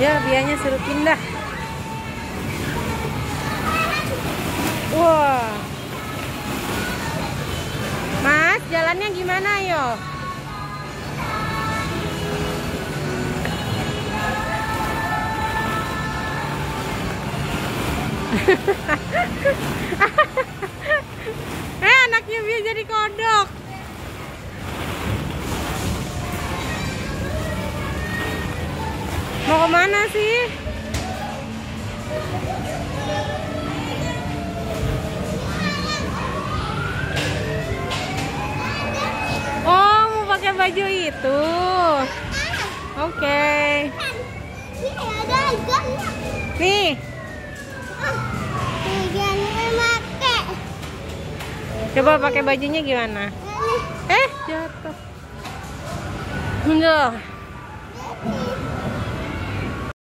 Biayanya suruh pindah. Wah. Mas, jalannya gimana yo? eh Ke mana sih? Oh, mau pakai baju itu. Oke. Ikannya. Nih, coba pakai bajunya gimana? Eh, jatuh. Enggak.